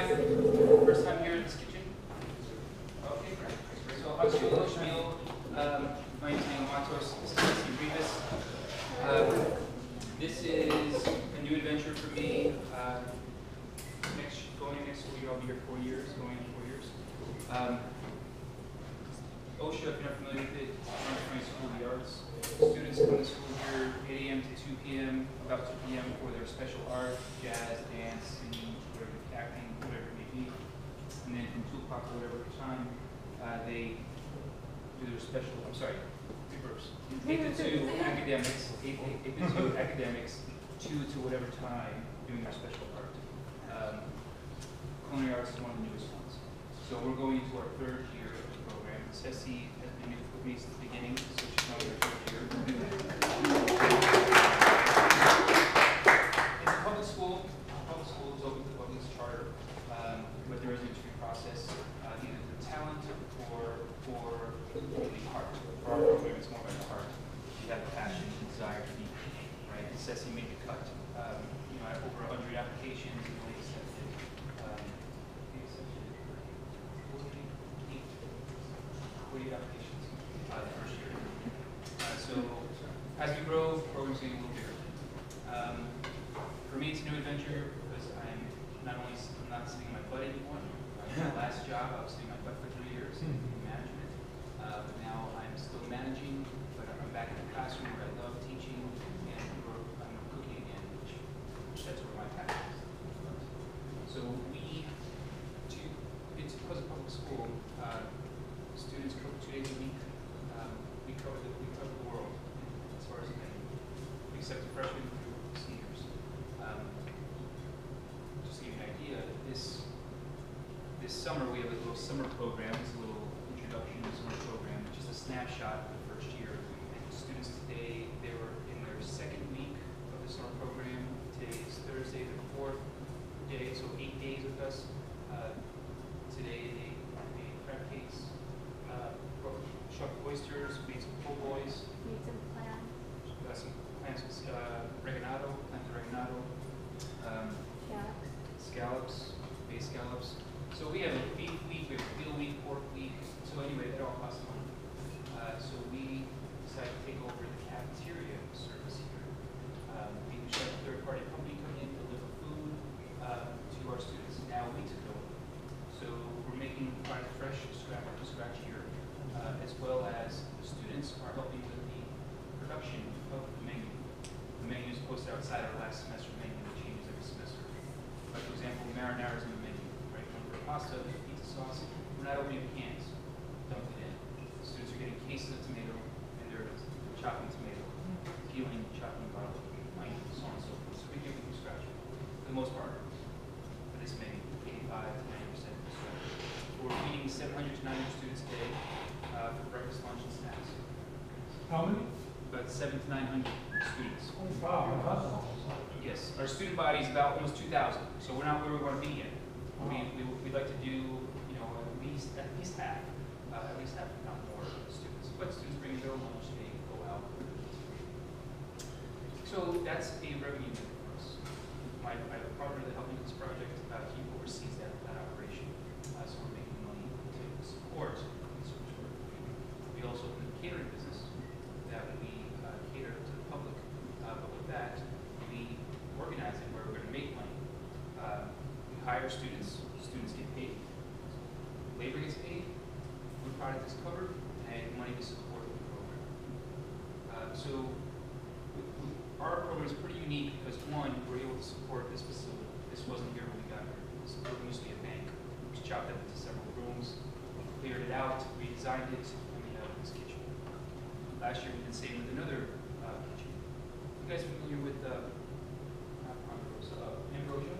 Right. sorry, reverse. Able to academics, able, to two academics, two to whatever time doing our special art. Um, culinary arts is one of the newest ones. So we're going into our third year of the program. Ceci has been with me since the beginning, so she's now many? About seven to nine hundred students. Oh, wow. Yes, our student body is about almost two thousand, so we're not where we want to be yet. Wow. We, we, we'd like to do, you know, at least, at least half, uh, at least half, not more students. But students bring their lunch, they go out. So that's a revenue designed it in we had this kitchen. Last year we did the same with another uh, kitchen. You guys familiar with uh, You uh, Ambrosia?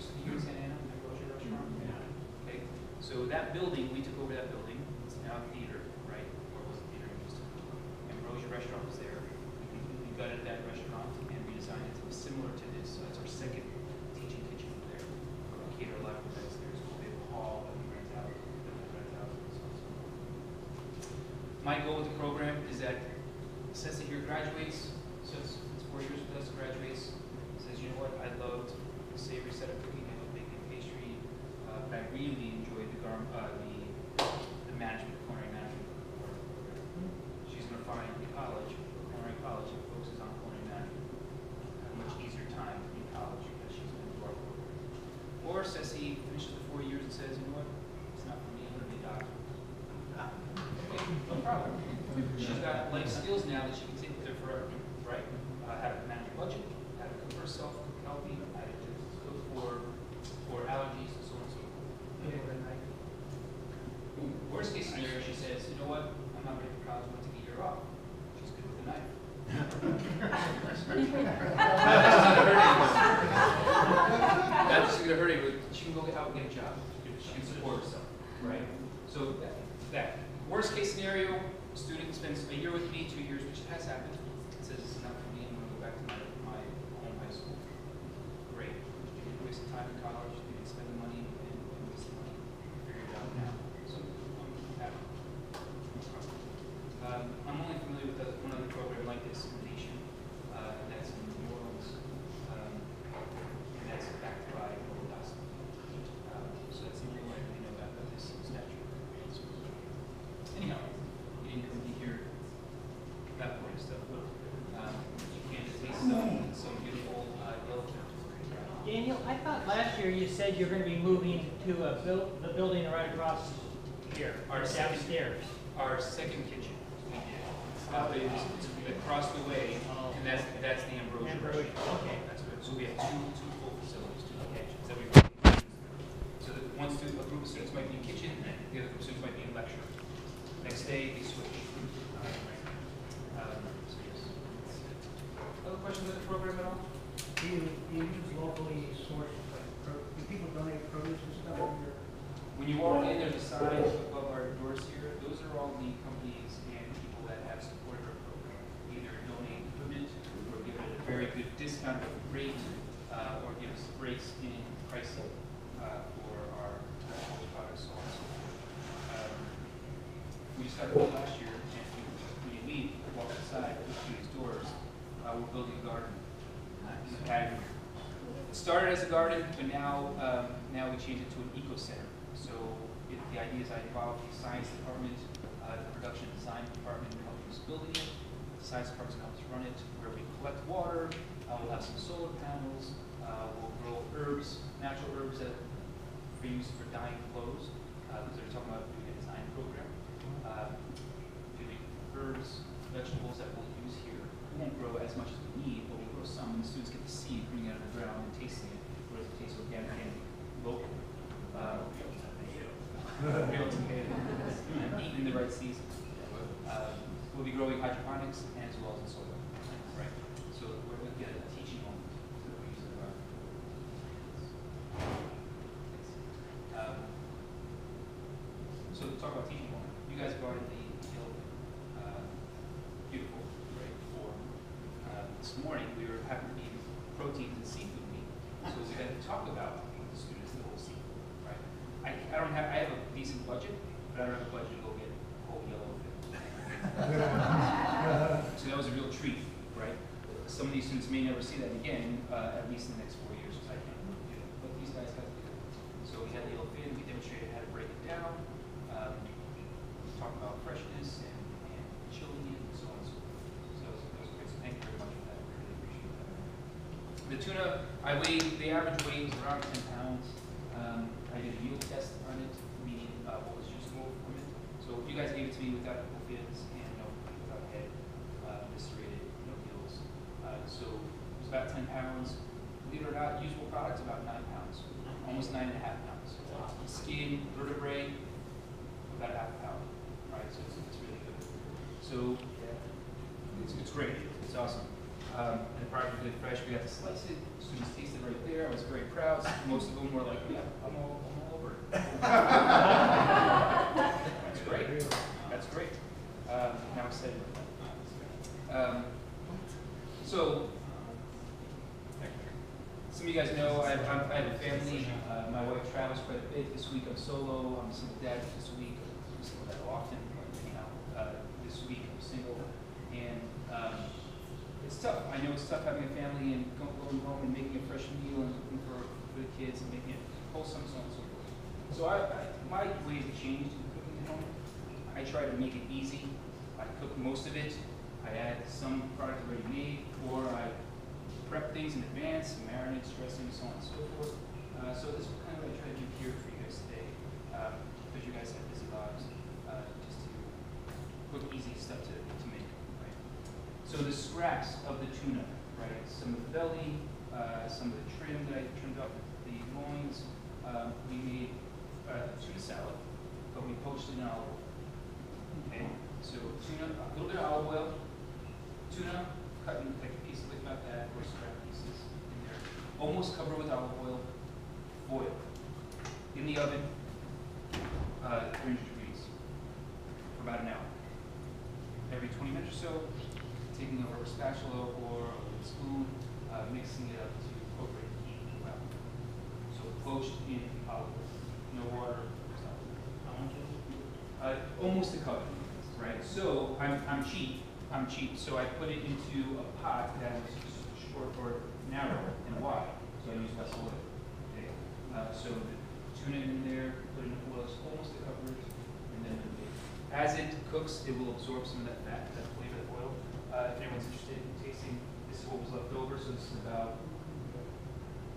Used to be here in Santa Ana, Ambrosia restaurant. Mm-hmm. Yeah. Okay. So that building, we took over that building. It's now a theater, right? Or was it theater? Ambrosia restaurant was there. We gutted that restaurant and redesigned it to be similar to this. So that's our second graduates, so it's, it's four years with us, graduates, says, you know what, I loved the savory side of cooking, I love baking pastry, uh, but I really enjoyed the, garm, uh, the, the management, culinary management. She's going to find year you said you're gonna be moving to a buil- the building right across here, Our or second- downstairs. Our second kitchen, we did. Uh, it's across the way, and that's, that's the Ambrosia. Ambrosia, restaurant. okay. That's good. So we have two, two full facilities, two Okay. kitchens that we. So that one student, a group of students might be in kitchen, and the other group of students might be in lecture. Next day, they switch. Um, so yes. Other questions on the program at all? Do you, do you use locally sourced, like, pro- do people donate produce and stuff? When you walk in, there's a sign above our doors here, those are all the companies and people that have supported our program. Either donate equipment, or give it a very good discount rate, uh, or give us breaks in pricing, uh, for our uh, products also. Um, We just got a bill last year, and we, when you leave, walk outside, look through these doors, uh, we're building a garden. in the patio. It started as a garden, but now, um, now we changed it to an eco center. So it, the idea is I involve the science department, uh, the production design department, in helping us building it. The science department helps run it, where we collect water, uh, we'll have some solar panels, uh, we'll grow herbs, natural herbs that for use for dyeing clothes, uh, because they're talking about doing a design program. Uh, doing herbs, vegetables that we'll use here. We won't grow as much as we need, some, and the students get to see, it out of the ground and tasting it, whereas it tastes organic and local. Uh, Real tomato, and eaten in the right season. Uh, We'll be growing hydroponics and as well as in soil, right? So we're looking at a teaching moment that we use in our. Um, So to talk about teaching moment, you guys guarded the hill, uh, beautiful, great form. Uh, This morning, we were having to eat proteins and seafood meat, so we had to talk about with the students the whole seafood, right? I, I don't have, I have a decent budget, but I don't have a budget to go get whole yellowfin. So that was a real treat, right? Some of these students may never see that again, uh, at least in the next four years, because I can't do it, but these guys got to do it. So we had the yellowfin, we demonstrated how to break it down, um, we talked about freshness and, and chilling it and so on and so forth. So that was, that was great, so thank you very much for that, I really appreciate that. The tuna, I weighed, the average weight is around ten pounds. Um, I did a yield test on it, meaning, uh, what was useful from it. So if you guys gave it to me without fins and no, without head, uh, eviscerated, no gills. Uh, so it was about ten pounds. Believe it or not, usable product's about nine pounds, almost nine and a half pounds. Skin, vertebrae, about a half a pound, right? So it's, it's really good. So it's, it's great. It's awesome. Um, and the product was really fresh. We got to slice it. Students tasted right there. I was very proud. Most of them were like, yeah, I'm all, I'm all over it. That's great. That's great. Um, now I'm excited. Um, so, some of you guys know I have, I'm- I have a family. Uh, my wife travels quite a bit. This week I'm solo. I'm a single dad this week. I'm single uh, this week I'm single. And, um, it's tough. I know it's tough having a family and going home and making a fresh meal and cooking for, for the kids and making it wholesome, so on and so forth. So I, I, my ways have changed in cooking at home. I try to make it easy. I cook most of it. I add some product already made, or I prep things in advance, marinades, dressing, so on and so forth. Uh, so this is kind of what I try to do here for you guys today, um, because you guys have busy lives, quick, easy stuff to, to make, right? So the scraps of the tuna, right? Some of the belly, uh, some of the trim that I trimmed off the loins. Uh, we made uh, tuna salad, but we poached it in olive oil. Okay, so tuna, a little bit of olive oil, tuna cut in like pieces like about that, or scrap pieces in there. Almost covered with olive oil, foil. In the oven, uh, 300 degrees for about an hour. Every 20 minutes or so, taking a rubber spatula or a spoon, uh, mixing it up to incorporate the heat well. So poached in oil, no water. How much is it? Uh, almost a cup, right? So I'm, I'm cheap, I'm cheap, so I put it into a pot that is short or narrow and wide, so I use less oil. Okay, uh, so the tuna in there, put in oil, it's almost a cup of it, and then the As it cooks, it will absorb some of that fat, that flavor of oil. Uh, if anyone's interested in tasting, this is what was left over, so this is about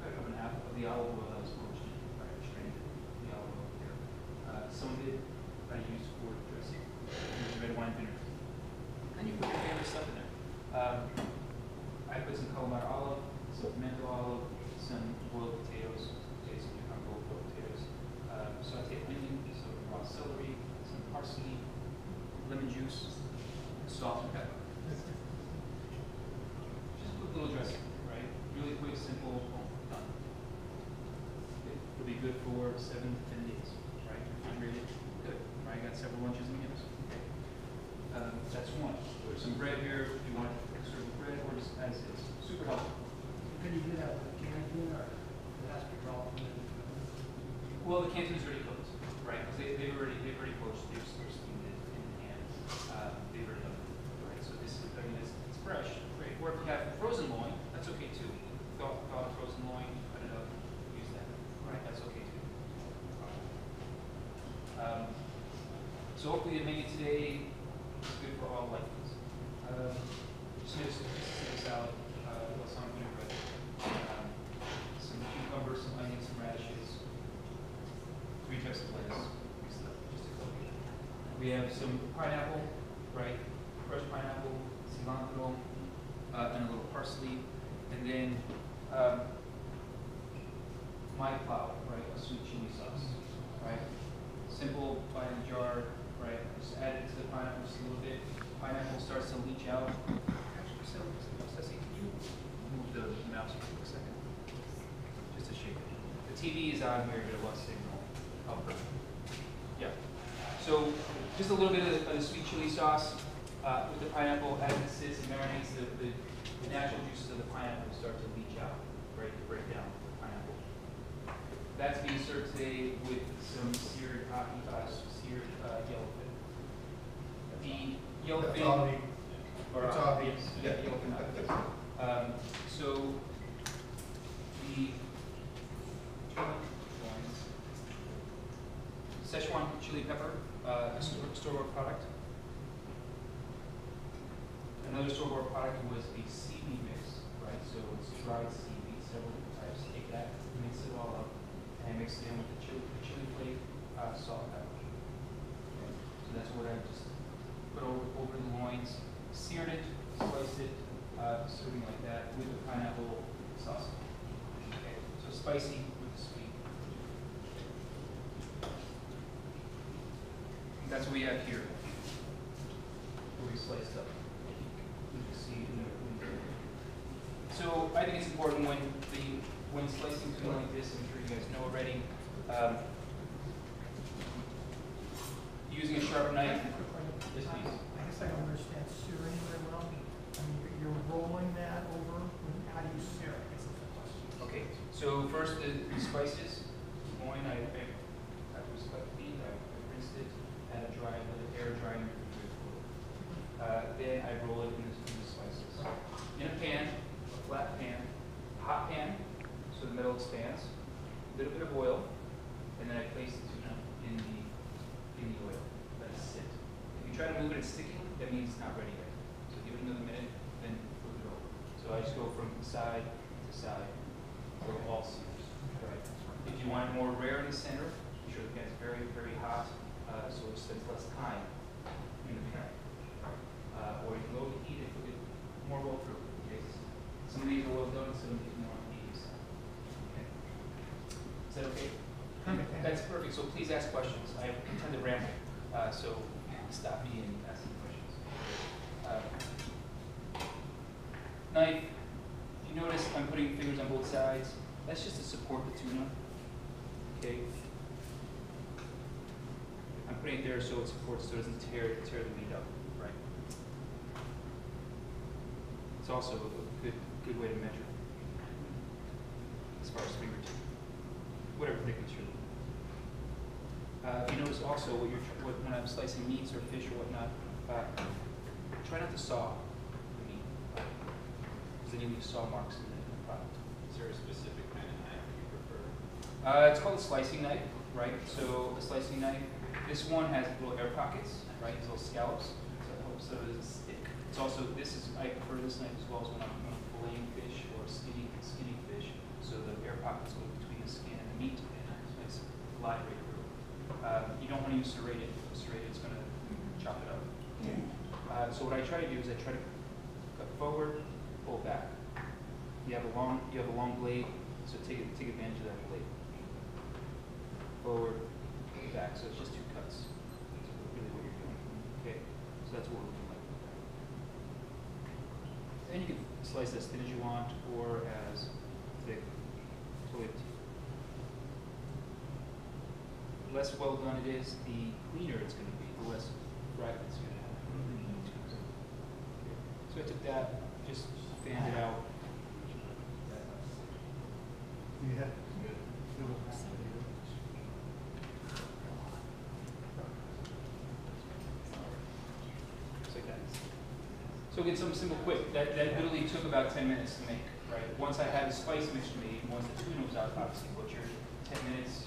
a cup and a half of the olive oil that was poached in, right, strained the olive oil there. Uh, some of it I use for dressing, use red wine vinegar. And you put your favorite stuff in there. Um, I put some Kalamata olive, some pimento olive, some boiled potatoes, okay, some cucumber boiled potatoes, uh, sauteed onion, some raw celery, some parsley, lemon juice, salt and pepper. Just a quick little dressing, right? Really quick, simple, boom, done. It- It'll be good for seven to ten days, right? Refrigerated, good, right? Got several lunches and meals. Okay. Um, that's one. There's some bread here, if you want extra bread or just as is, super helpful. Can you do that with a canned tuna or it has to be raw? Well, the canton's already cooked, right? 'Cause they, they've already, they've already poached, they've they're steamed it in the can, uh, they've already done it, right? So this is, I mean, it's, it's fresh, great. Or if you have frozen loin, that's okay too. Thaw, thaw frozen loin, cut it up, use that, right? That's okay too. Um, so hopefully the menu today is good for all likings. Um, just made a s- just a salad, uh, with some vinaigrette, um, some cucumber, some onions, some radishes, three types of lettuce, just a, just a couple. We have some pineapple, right, crushed pineapple, cilantro, uh, and a little parsley, and then, um, Mae Ploy, right, a sweet chili sauce, right? Simple, buy in a jar, right, just add it to the pineapple just a little bit, pineapple starts to leach out. Actually, so, Ceci, can you move the mouse for a quick second? Just to shake it. The TV is on here, but it wants signal. Oh, perfect. Yeah. So just a little bit of the, of the sweet chili sauce uh, with the pineapple as it sits and marinates, the, the, the natural juices of the pineapple start to leach out, right, to break down the pineapple. That's being served today with some seared, hockey, uh, seared uh, yellowfin. The yellowfin. That's all we- Or, uh, all yes, yeah, yellowfin hockey. Um, so the Szechuan chili pepper, uh, a store, store-bought product. Another store-bought product was a seaweed mix, right? So it's dried seaweed, several different types. Take that, mix it all up, and mix it in with the chili, the chili flake, uh, salt, pepper. Okay, So that's what I just put over, over the loins, seared it, sliced it, uh, serving like that with the pineapple sauce. Okay, so spicy with the sweet. That's what we have here. What we sliced up. You see in the. So I think it's important when the, when slicing tuna like this, I'm sure you guys know already, um, using a sharp knife. Yes, please. I guess I don't understand searing very well. I mean, you're- you're rolling that over, how do you sear it? I guess that's the question. Okay, so first the the spices, loin, I, I, I was cut clean, I I rinsed it, had it dry, let it air dry in the refrigerator. Uh, then I roll it in the, in the spices. In a pan, a flat pan, a hot pan, so the metal expands, a little bit of oil, and then I place the tuna in the, in the oil, let it sit. If you try to move it, it's sticking, that means it's not ready yet. So give it another minute, then flip it over. So I just go from side, or all sears, right? If you want it more rare in the center, be sure the pan is very, very hot, uh, so it spends less time in the pan. Uh, or you can lower the heat and cook it more well through, okay? Some of these are well done, some of these more on the easy side. Okay? Is that okay? Perfect. That's perfect, so please ask questions. I tend to ramble, uh, so stop me and ask me questions. Uh, Knife, you notice I'm putting fingers on both sides. That's just to support the tuna, okay? I'm putting it there so it supports, so it doesn't tear, tear the meat up, right? It's also a good, good way to measure as far as fingertip, whatever thickness you're looking. Uh, you notice also what you're, what, when I'm slicing meats or fish or whatnot, uh, try not to saw the meat, because then you leave saw marks in the, in the product. Is there a specific kind of knife you prefer? Uh, it's called a slicing knife, right? So a slicing knife, this one has little air pockets, right? These little scallops, so it helps stick. It's also, this is, I prefer this knife as well as when I'm, when I'm filleting fish or skinning, skinning fish. So the air pockets go between the skin and the meat and it's nice glide right through. Um, you don't want to use serrated, serrated is gonna chop it up. Uh, so what I try to do is I try to cut forward, pull back. You have a long, you have a long blade, so take, take advantage of that blade forward, back, so it's just two cuts. That's really what you're doing. Okay, so that's what we're looking like. And you slice as thin as you want or as thick. The less well done it is, the cleaner it's gonna be, the less fragments you're gonna have. Okay. So I took that, just fanned it out. Yeah. Just like that. Again, something simple, quick. That, that literally took about ten minutes to make, right? Once I had the spice mixture made, once the tuna was out, obviously butchered, ten minutes,